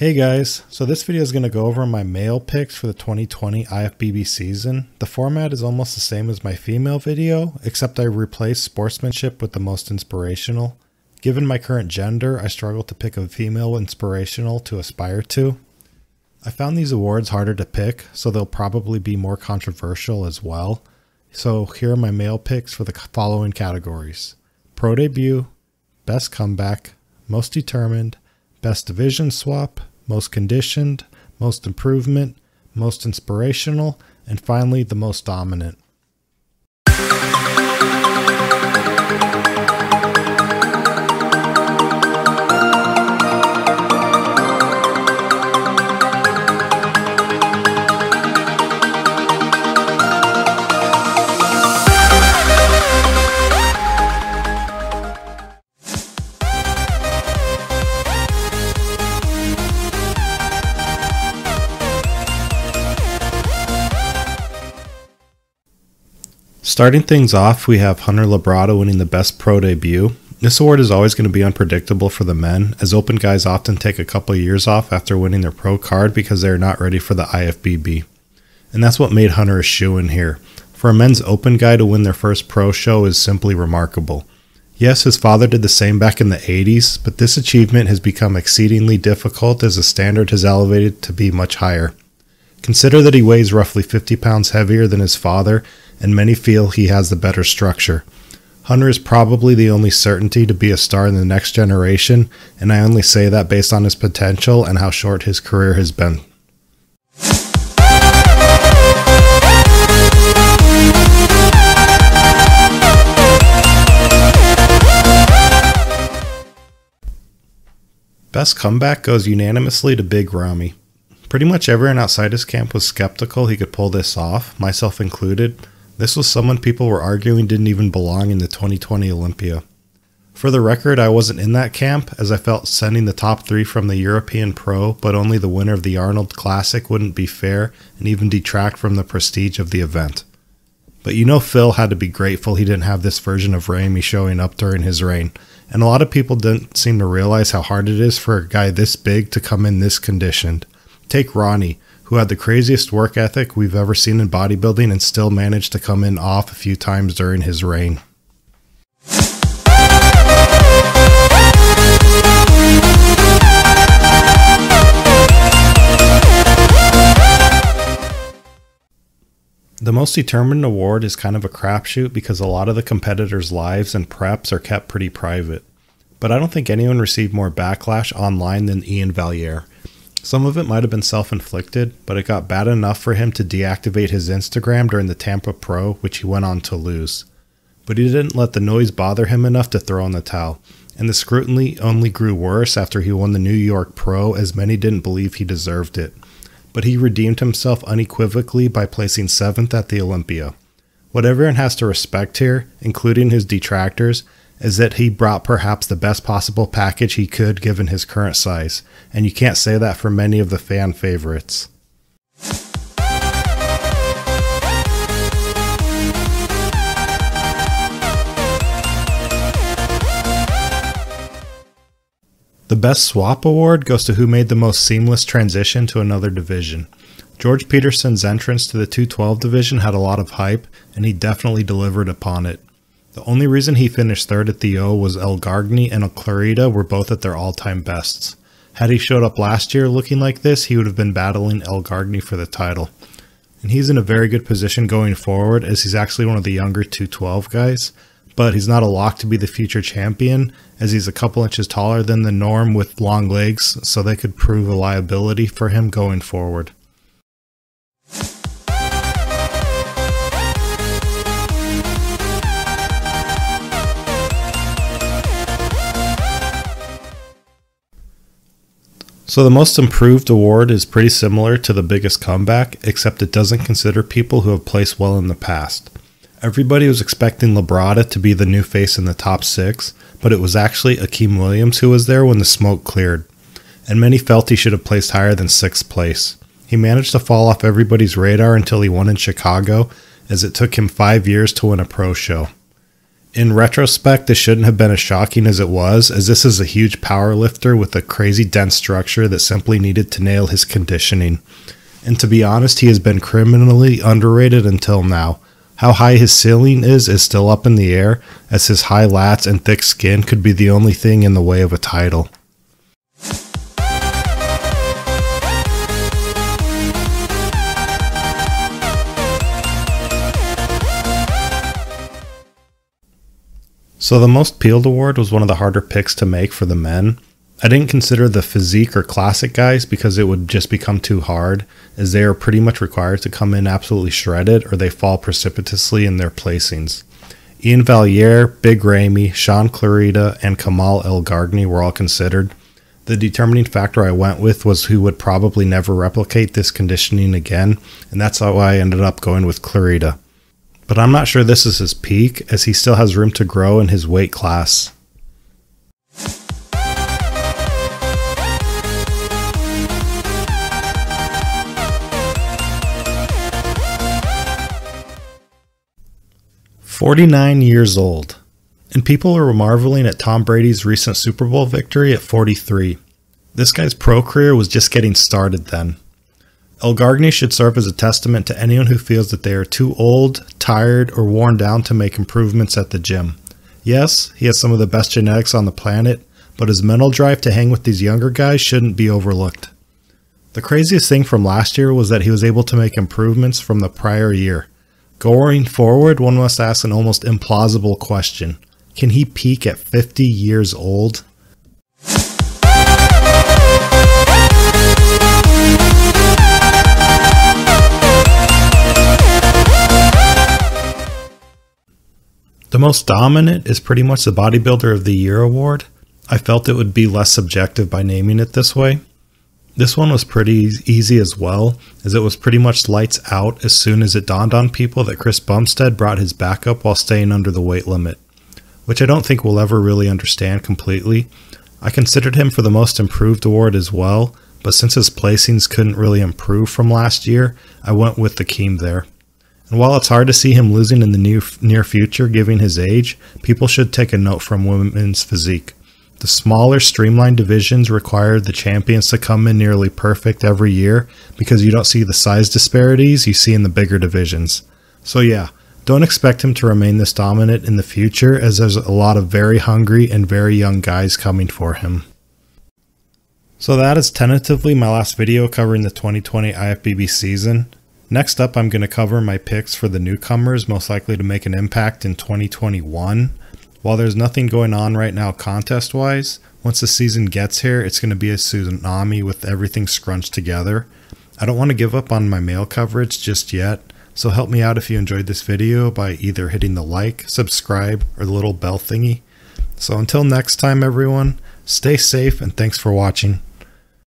Hey guys, so this video is going to go over my male picks for the 2020 IFBB season. The format is almost the same as my female video, except I replaced sportsmanship with the most inspirational. Given my current gender, I struggle to pick a female inspirational to aspire to. I found these awards harder to pick, so they'll probably be more controversial as well. So here are my male picks for the following categories. Pro Debut, Best Comeback, Most Determined, Best Division Swap, most conditioned, most improvement, most inspirational, and finally the most dominant. Starting things off, we have Hunter Labrada winning the Best Pro Debut. This award is always going to be unpredictable for the men, as open guys often take a couple years off after winning their pro card because they are not ready for the IFBB. And that's what made Hunter a shoe in here. For a men's open guy to win their first pro show is simply remarkable. Yes, his father did the same back in the 80s, but this achievement has become exceedingly difficult as the standard has elevated to be much higher. Consider that he weighs roughly 50 pounds heavier than his father and many feel he has the better structure. Hunter is probably the only certainty to be a star in the next generation, and I only say that based on his potential and how short his career has been. Best comeback goes unanimously to Big Ramy. Pretty much everyone outside his camp was skeptical he could pull this off, myself included, this was someone people were arguing didn't even belong in the 2020 Olympia. For the record, I wasn't in that camp, as I felt sending the top three from the European Pro, but only the winner of the Arnold Classic wouldn't be fair and even detract from the prestige of the event. But you know Phil had to be grateful he didn't have this version of Ramy showing up during his reign, and a lot of people didn't seem to realize how hard it is for a guy this big to come in this conditioned. Take Ronnie, who had the craziest work ethic we've ever seen in bodybuilding and still managed to come in off a few times during his reign. The most determined award is kind of a crapshoot because a lot of the competitors' lives and preps are kept pretty private. But I don't think anyone received more backlash online than Ian Valliere. Some of it might have been self inflicted, but it got bad enough for him to deactivate his Instagram during the Tampa Pro, which he went on to lose. But he didn't let the noise bother him enough to throw in the towel, and the scrutiny only grew worse after he won the New York Pro, as many didn't believe he deserved it. But he redeemed himself unequivocally by placing seventh at the Olympia. What everyone has to respect here, including his detractors, is that he brought perhaps the best possible package he could given his current size, and you can't say that for many of the fan favorites. The Best Swap Award goes to who made the most seamless transition to another division. George Peterson's entrance to the 212 division had a lot of hype, and he definitely delivered upon it. The only reason he finished third at the O was Elgargni and El Clarida were both at their all-time bests. Had he showed up last year looking like this, he would have been battling Elgargni for the title. And he's in a very good position going forward as he's actually one of the younger 212 guys, but he's not a lock to be the future champion as he's a couple inches taller than the norm with long legs, so they could prove a liability for him going forward. So the most improved award is pretty similar to the biggest comeback, except it doesn't consider people who have placed well in the past. Everybody was expecting Labrada to be the new face in the top six, but it was actually Akeem Williams who was there when the smoke cleared, and many felt he should have placed higher than sixth place. He managed to fall off everybody's radar until he won in Chicago, as it took him five years to win a pro show. In retrospect, this shouldn't have been as shocking as it was, as this is a huge power lifter with a crazy dense structure that simply needed to nail his conditioning. And to be honest, he has been criminally underrated until now. How high his ceiling is is still up in the air, as his high lats and thick skin could be the only thing in the way of a title. So the most peeled award was one of the harder picks to make for the men. I didn't consider the physique or classic guys because it would just become too hard, as they are pretty much required to come in absolutely shredded or they fall precipitously in their placings. Ian Valliere, Big Ramy, Shaun Clarida, and Kamal El Elgargni were all considered. The determining factor I went with was who would probably never replicate this conditioning again, and that's how I ended up going with Clarida but I'm not sure this is his peak, as he still has room to grow in his weight class. Forty-nine years old, and people are marveling at Tom Brady's recent Super Bowl victory at 43. This guy's pro career was just getting started then. Elgargni should serve as a testament to anyone who feels that they are too old, tired, or worn down to make improvements at the gym. Yes, he has some of the best genetics on the planet, but his mental drive to hang with these younger guys shouldn't be overlooked. The craziest thing from last year was that he was able to make improvements from the prior year. Going forward, one must ask an almost implausible question Can he peak at 50 years old? Most dominant is pretty much the Bodybuilder of the Year award. I felt it would be less subjective by naming it this way. This one was pretty easy as well, as it was pretty much lights out as soon as it dawned on people that Chris Bumstead brought his back up while staying under the weight limit, which I don't think we'll ever really understand completely. I considered him for the most improved award as well, but since his placings couldn't really improve from last year, I went with the Keem there. And while it's hard to see him losing in the near, near future given his age, people should take a note from women's physique. The smaller, streamlined divisions require the champions to come in nearly perfect every year because you don't see the size disparities you see in the bigger divisions. So, yeah, don't expect him to remain this dominant in the future as there's a lot of very hungry and very young guys coming for him. So, that is tentatively my last video covering the 2020 IFBB season. Next up, I'm going to cover my picks for the newcomers most likely to make an impact in 2021. While there's nothing going on right now contest wise, once the season gets here, it's going to be a tsunami with everything scrunched together. I don't want to give up on my male coverage just yet, so help me out if you enjoyed this video by either hitting the like, subscribe, or the little bell thingy. So until next time, everyone, stay safe and thanks for watching.